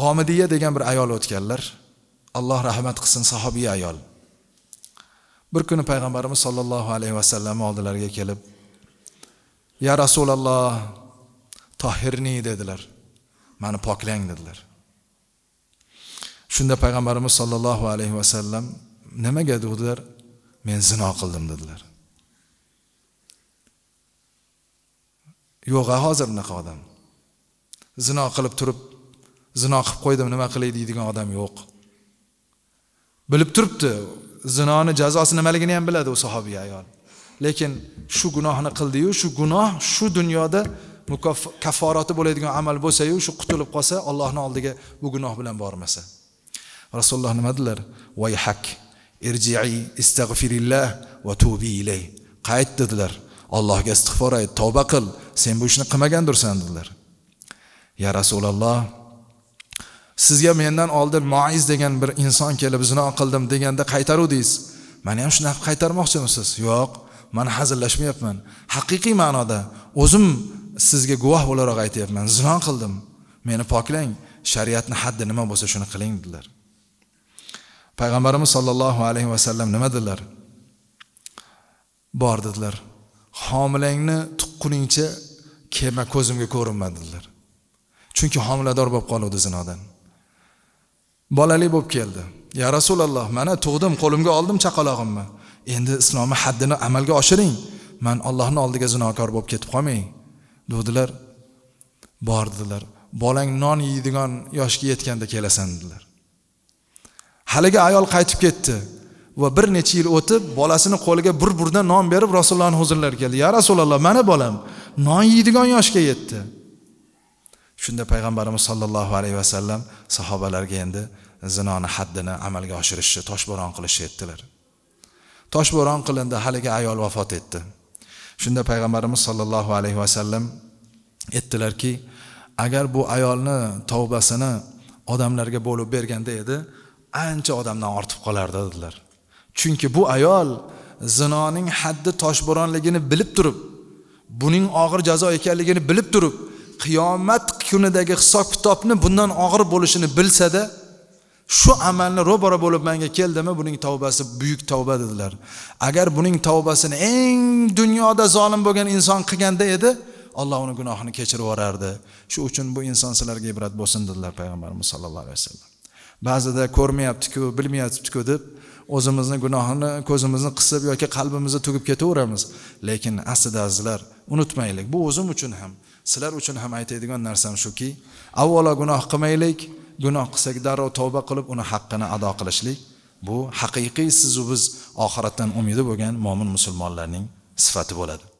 g'omidiya degan bir ayol o'tganlar. Alloh rahmat qilsin sahobiy ayol. Bir kuni payg'ambarimiz sollallohu alayhi vasallam oldilariga kelib ya rasululloh tohirni dedilar. Mani poklang dedilar. Shunda payg'ambarimiz sollallohu alayhi vasallam nimaga? dedilar. Men zino qildim dedilar. Yo'q hozir bunaqa odam. Zino qilib turib zino qilib qo'ydim nima qilay deydigan odam yo'q. Bilib turibdi zinoni jazosi nimaligini ham biladi u sahobiy ayol. Lekin shu gunohni qildiyu shu gunoh shu dunyoda kafforati bo'ladigan amal bo'lsayu shu qutulib qolsa allohni oldiga bu gunoh bilan bormasa. Rasululloh nima dedilar? Vayhak irji'i istag'firillah va tubi ilay. Qayt dedilar? Allohga istig'for ayt tavba qil sen bu ishni qilmagandursan dedilar. Ya rasululloh sizga mendan oldin moiz degan bir inson kelib zino qildim deganda qaytaruvdingiz mani ham shunaqa qaytarmoqchimisiz? Yo'q man hazillashmayapman. Haqiqiy ma'noda o'zim sizga guvoh bo'laroq aytyapman. Zino qildim. Meni poklang shariatni haddi nima bo'lsa shuni qiling dedilar. Payg'ambarimiz sollallohu alayhi vasallam nima dedilar? Bor dedilar. Homilangni tuqquningcha kema ko'zimga ko'rinma dedilar. Chunki homilador bo'lib qoluvdi zinodan. Bolali bo'lib keldi. Ya rasululloh mana tug'dim qo'limga oldim chaqalog'imni. Endi islomni haddini amalga oshiring. Man allohni oldiga zinokor bo'lib ketib qolmay. Dedilar bor dedilar. Bolang non yeydigan yoshga yetganda kelasan dedilar. Haligi ayol qaytib ketdi va bir necha yil o'tib bolasini qo'liga bir burda non berib rasulullohni huzurlariga keldi. Ya rasululloh mana bolam non yeydigan yoshga yetdi. Shunda payg'ambarimiz sollallohu alayhi vasallam sahobalarga endi zinoni haddini amalga oshirishni toshbo'ron qilishni aytdilar. Toshbo'ron qilindi haligi ayol vafot etdi. Shunda payg'ambarimiz sollallohu alayhi vasallam aytdilarki agar bu ayolni tavbasini odamlarga bo'lib berganda edi ancha odamdan ortib qolardi dedilar. Chunki bu ayol zinoning haddi toshbo'ronligini bilib turib buning og'ir jazo ekanligini bilib turib qiyomat kunidagi hisob kitobni bundan og'ir bo'lishini bilsada shu amalni ro'bara bo'lib menga keldimi buning tavbasi buyuk tavba dedilar. Agar buning tavbasini eng dunyoda zolim bo'lgan inson qilganda edi alloh uni gunohini kechirib yuborardi. Shu uchun bu inson sizlarga ibrat bo'lsin dedilar payg'ambarimiz sallallohu alayhi vasallam. Ba'zida ko'rmayaptiku bilmayaptiku deb o'zimizni gunohini ko'zimizni qisib yoki qalbimizni tugib ketaveramiz. Lekin aslida azizlar unutmaylik bu o'zim uchun ham sizlar uchun ham aytadigan narsam shuki avvalo gunoh qilmaylik gunoh qilsak darrov tavba qilib uni haqqini ado qilishlik. Bu haqiqiy sizu biz oxiratdan umidi bo'lgan mo'min musulmonlarning sifati bo'ladi.